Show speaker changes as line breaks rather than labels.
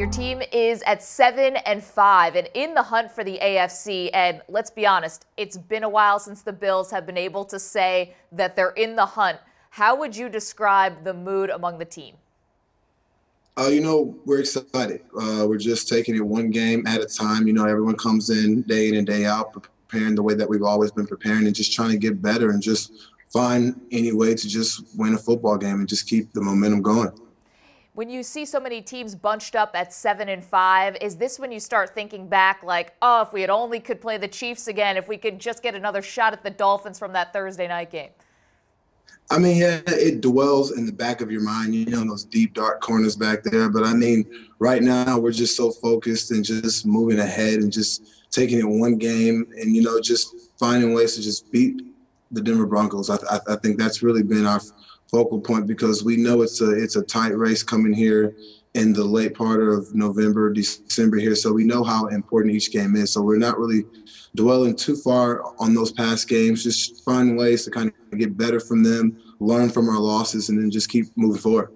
Your team is at seven and five and in the hunt for the AFC. And let's be honest, it's been a while since the Bills have been able to say that they're in the hunt. How would you describe the mood among the team?
Uh, you know, we're excited. Uh, we're just taking it one game at a time. You know, everyone comes in day in and day out preparing the way that we've always been preparing and just trying to get better and just find any way to just win a football game and just keep the momentum going.
When you see so many teams bunched up at seven and five, is this when you start thinking back like, oh, if we had only could play the Chiefs again, if we could just get another shot at the Dolphins from that Thursday night game?
I mean, yeah, it dwells in the back of your mind, you know, those deep, dark corners back there. But I mean, right now, we're just so focused and just moving ahead and just taking it one game and, you know, just finding ways to just beat the Denver Broncos. I, I, I think that's really been our focal point because we know it's a it's a tight race coming here in the late part of November, December here. So we know how important each game is. So we're not really dwelling too far on those past games, just finding ways to kind of get better from them, learn from our losses, and then just keep moving forward.